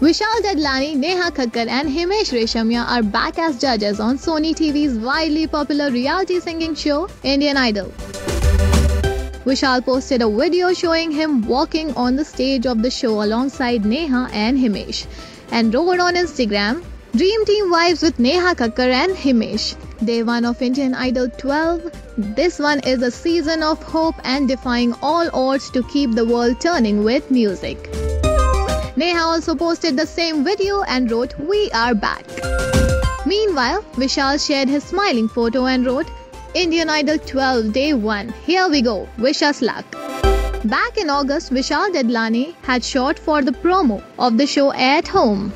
Vishal Dadlani, Neha Kakkar, and Himesh Reshammiya are back as judges on Sony TV's widely popular reality singing show, Indian Idol. Vishal posted a video showing him walking on the stage of the show alongside Neha and Himesh and wrote on Instagram Dream Team vibes with Neha Kakkar and Himesh. Day 1 of Indian Idol 12. This one is a season of hope and defying all odds to keep the world turning with music. Neha also posted the same video and wrote, We are back. Meanwhile, Vishal shared his smiling photo and wrote, Indian Idol 12 Day 1. Here we go. Wish us luck. Back in August, Vishal Dadlani had shot for the promo of the show at home.